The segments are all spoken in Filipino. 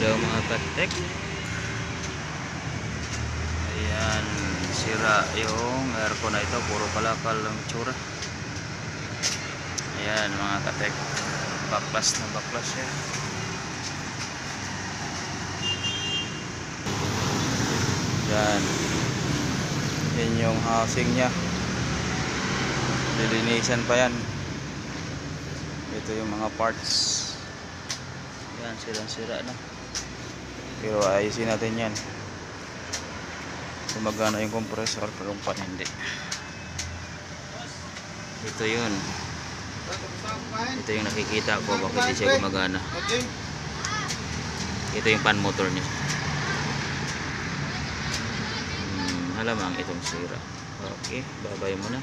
Hello mga katek. Ayan, sira yung aircon na ito. Puro kalakal ang tsura. Ayan mga katek. Baklas na baklas siya. Yan. Yan yung housing niya. Lilinisan pa yan. Ito yung mga parts. Yan, sirang-sira na. Pero ayusin natin yan. Gumagana yung compressor pero pan hindi. Ito yun. Ito yung nakikita ko bakit hindi siya gumagana. Ito yung pan motor niya. Hmm, halamang itong sira. Okay, babay mo na.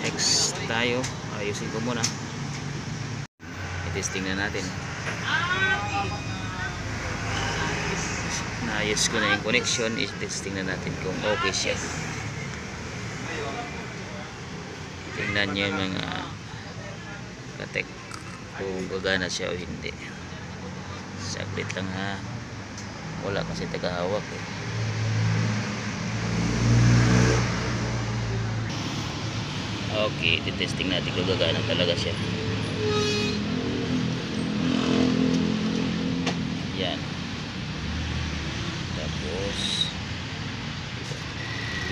Next tayo. Ayusin ko muna. I-testing na natin. Naayos ko na yung connection. I-testing na natin kung okay siya. Tingnan nyo yung mga katek kung gagana siya o hindi. Saglit lang ha. Wala kasi tagahawak eh. Okay, titesting natin kung gagana talaga siya. Yan.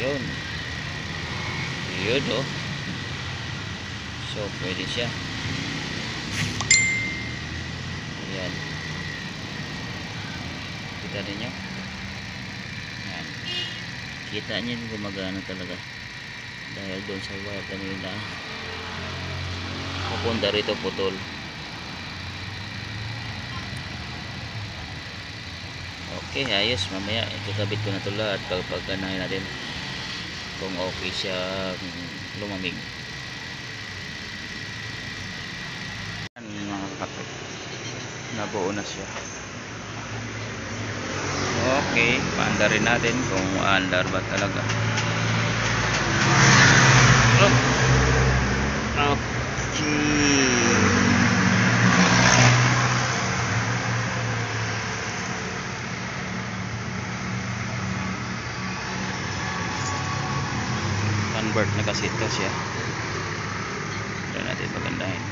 Yun. Yun oh. So, pwede siya. Ayan. Kita ninyo? Yan. Kita niyo gumagana talaga dahil doon sa wire kanina papunta rito putol okay ayos mamaya ikakabit ko na ito lahat kapag ganahin natin kung okay siya lumamig yan mga kapit nabuo na siya okay paanda rin natin kung andar ba talaga Oh. Okay. Convert na kasi ito siya. Ito natin pagandahin.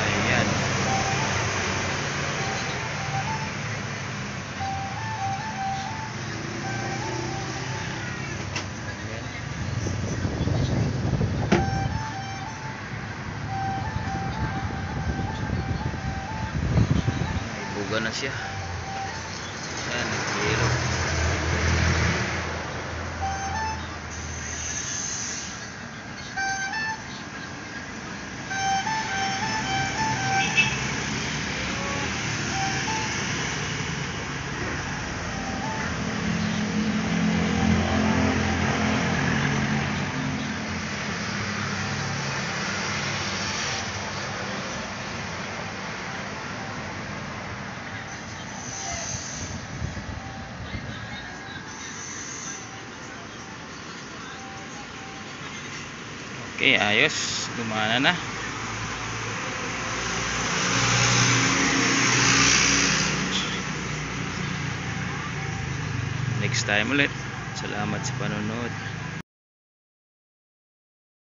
Ayan. Buga na siya. Ayan, Okay, ayos. Gumana na. Next time ulit. Salamat sa panonood.